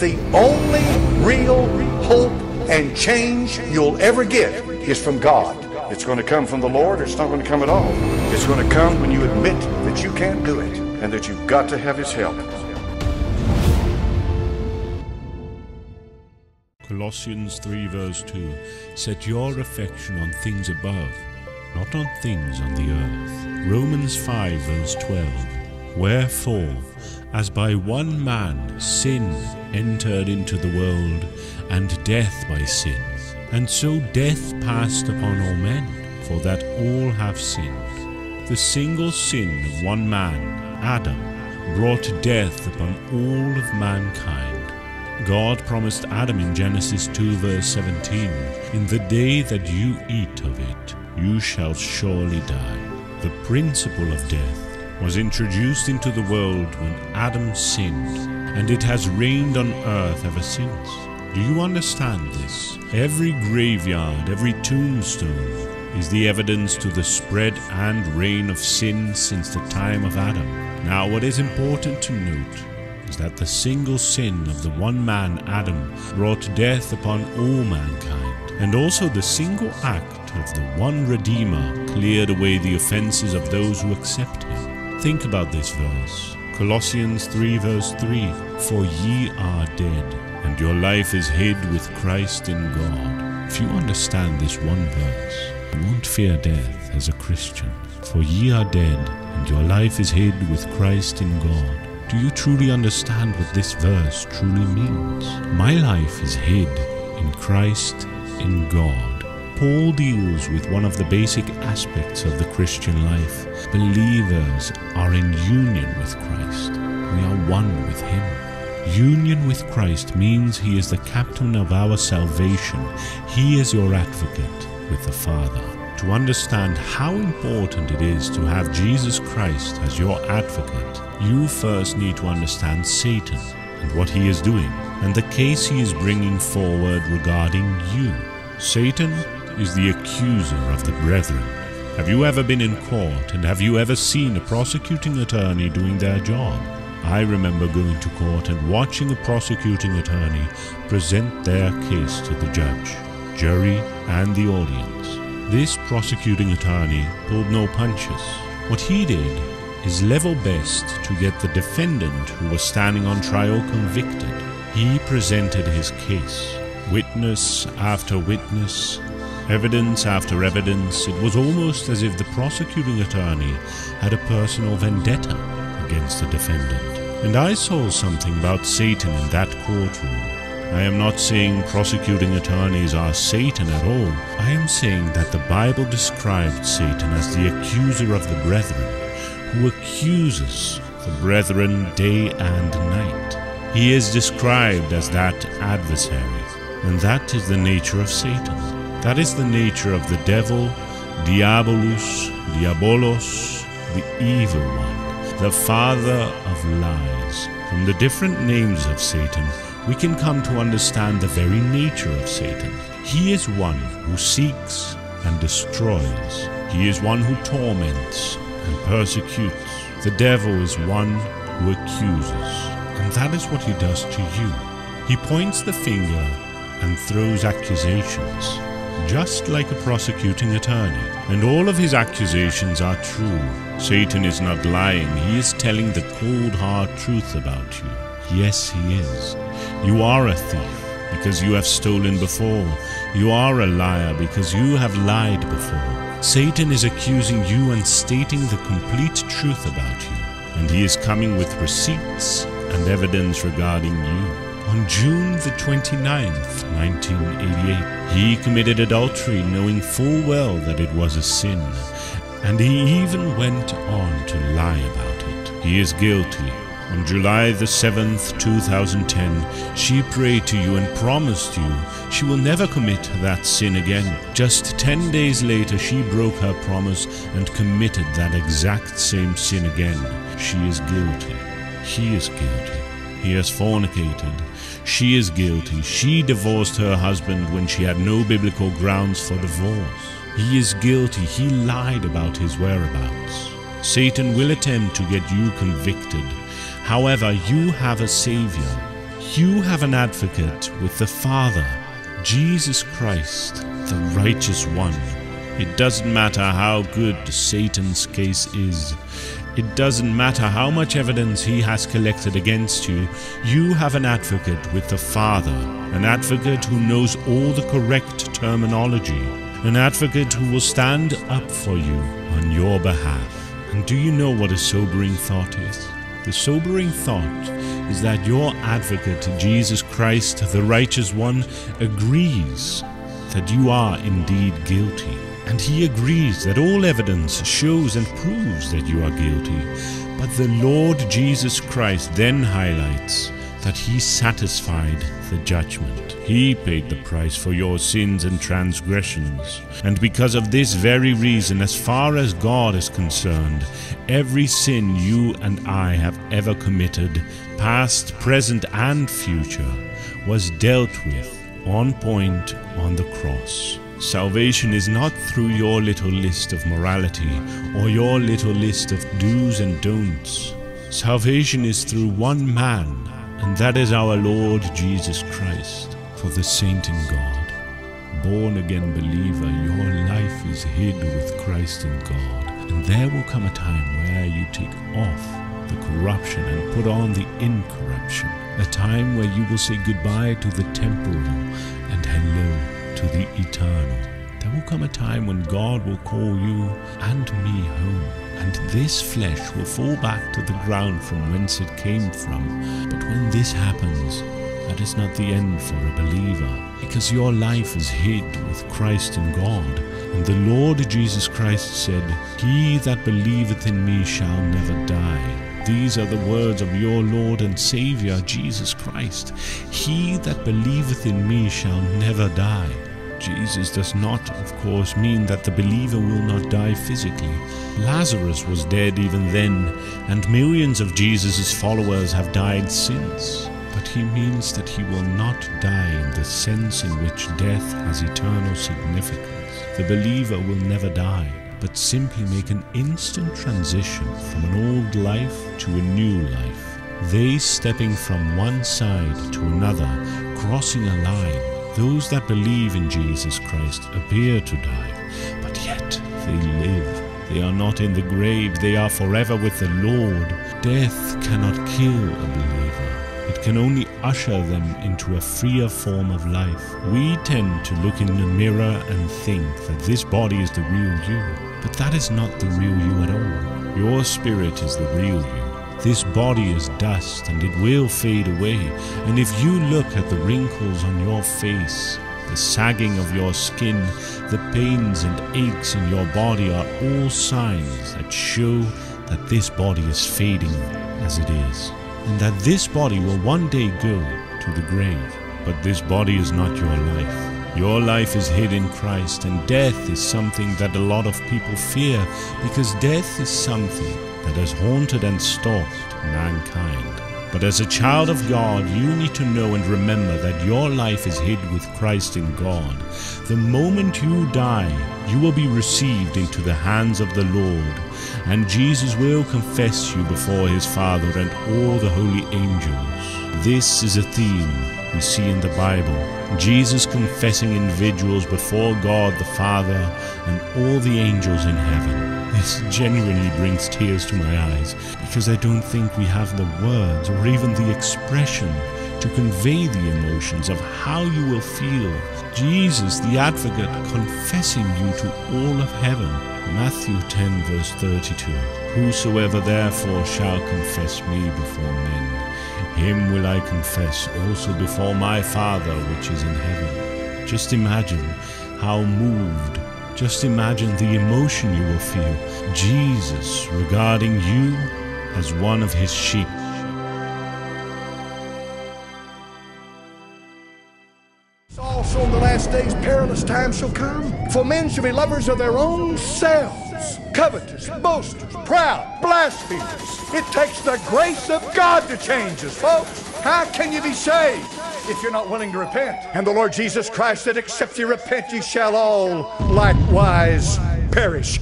The only real hope and change you'll ever get is from God. It's going to come from the Lord, or it's not going to come at all. It's going to come when you admit that you can't do it and that you've got to have His help. Colossians 3 verse 2 Set your affection on things above, not on things on the earth. Romans 5 verse 12 Wherefore, as by one man sin entered into the world, and death by sin, and so death passed upon all men, for that all have sinned. The single sin of one man, Adam, brought death upon all of mankind. God promised Adam in Genesis 2 verse 17, In the day that you eat of it, you shall surely die. The principle of death was introduced into the world when Adam sinned, and it has reigned on earth ever since. Do you understand this? Every graveyard, every tombstone is the evidence to the spread and reign of sin since the time of Adam. Now, what is important to note is that the single sin of the one man Adam brought death upon all mankind, and also the single act of the one Redeemer cleared away the offenses of those who accept. Think about this verse. Colossians 3 verse 3 For ye are dead, and your life is hid with Christ in God. If you understand this one verse, you won't fear death as a Christian. For ye are dead, and your life is hid with Christ in God. Do you truly understand what this verse truly means? My life is hid in Christ in God. Paul deals with one of the basic aspects of the Christian life. Believers are in union with Christ. We are one with Him. Union with Christ means He is the captain of our salvation. He is your advocate with the Father. To understand how important it is to have Jesus Christ as your advocate, you first need to understand Satan and what he is doing, and the case he is bringing forward regarding you. Satan is the accuser of the brethren. Have you ever been in court and have you ever seen a prosecuting attorney doing their job? I remember going to court and watching a prosecuting attorney present their case to the judge, jury, and the audience. This prosecuting attorney pulled no punches. What he did is level best to get the defendant who was standing on trial convicted. He presented his case, witness after witness, Evidence after evidence, it was almost as if the prosecuting attorney had a personal vendetta against the defendant. And I saw something about Satan in that courtroom. I am not saying prosecuting attorneys are Satan at all. I am saying that the Bible described Satan as the accuser of the brethren, who accuses the brethren day and night. He is described as that adversary, and that is the nature of Satan. That is the nature of the devil, Diabolus, Diabolos, the evil one, the father of lies. From the different names of Satan, we can come to understand the very nature of Satan. He is one who seeks and destroys. He is one who torments and persecutes. The devil is one who accuses. And that is what he does to you. He points the finger and throws accusations just like a prosecuting attorney. And all of his accusations are true. Satan is not lying, he is telling the cold hard truth about you. Yes, he is. You are a thief because you have stolen before. You are a liar because you have lied before. Satan is accusing you and stating the complete truth about you. And he is coming with receipts and evidence regarding you. On June the 29th, 1988, he committed adultery knowing full well that it was a sin, and he even went on to lie about it. He is guilty. On July the 7th, 2010, she prayed to you and promised you she will never commit that sin again. Just 10 days later, she broke her promise and committed that exact same sin again. She is guilty. He is guilty. He has fornicated. She is guilty. She divorced her husband when she had no biblical grounds for divorce. He is guilty. He lied about his whereabouts. Satan will attempt to get you convicted. However, you have a Savior. You have an advocate with the Father, Jesus Christ, the righteous one. It doesn't matter how good Satan's case is. It doesn't matter how much evidence he has collected against you, you have an advocate with the Father, an advocate who knows all the correct terminology, an advocate who will stand up for you on your behalf. And do you know what a sobering thought is? The sobering thought is that your advocate, Jesus Christ, the righteous one, agrees that you are indeed guilty. And he agrees that all evidence shows and proves that you are guilty. But the Lord Jesus Christ then highlights that he satisfied the judgment. He paid the price for your sins and transgressions. And because of this very reason, as far as God is concerned, every sin you and I have ever committed, past, present, and future, was dealt with on point on the cross. Salvation is not through your little list of morality or your little list of do's and don'ts. Salvation is through one man, and that is our Lord Jesus Christ. For the saint in God, born again believer, your life is hid with Christ in God. And there will come a time where you take off the corruption and put on the incorruption. A time where you will say goodbye to the temporal and hello to the eternal. There will come a time when God will call you and me home, and this flesh will fall back to the ground from whence it came from. But when this happens, that is not the end for a believer, because your life is hid with Christ in God. And the Lord Jesus Christ said, He that believeth in me shall never die. These are the words of your Lord and Saviour, Jesus Christ. He that believeth in me shall never die. Jesus does not, of course, mean that the believer will not die physically. Lazarus was dead even then, and millions of Jesus' followers have died since. But he means that he will not die in the sense in which death has eternal significance. The believer will never die but simply make an instant transition from an old life to a new life. They stepping from one side to another, crossing a line. Those that believe in Jesus Christ appear to die, but yet they live. They are not in the grave, they are forever with the Lord. Death cannot kill a believer. It can only usher them into a freer form of life. We tend to look in the mirror and think that this body is the real you. But that is not the real you at all. Your spirit is the real you. This body is dust and it will fade away. And if you look at the wrinkles on your face, the sagging of your skin, the pains and aches in your body are all signs that show that this body is fading as it is, and that this body will one day go to the grave. But this body is not your life. Your life is hid in Christ, and death is something that a lot of people fear because death is something that has haunted and stalked mankind. But as a child of God, you need to know and remember that your life is hid with Christ in God. The moment you die, you will be received into the hands of the Lord, and Jesus will confess you before his Father and all the holy angels. This is a theme we see in the Bible Jesus confessing individuals before God the Father and all the angels in heaven. This genuinely brings tears to my eyes because I don't think we have the words or even the expression to convey the emotions of how you will feel. Jesus, the advocate, confessing you to all of heaven. Matthew 10, verse 32. Whosoever therefore shall confess me before men, him will I confess also before my Father which is in heaven. Just imagine how moved, just imagine the emotion you will feel. Jesus regarding you as one of his sheep. Perilous times shall come, for men shall be lovers of their own selves, covetous, boasters, proud, blasphemers it takes the grace of God to change us, folks. How can you be saved if you're not willing to repent? And the Lord Jesus Christ said, Except ye repent, ye shall all likewise perish.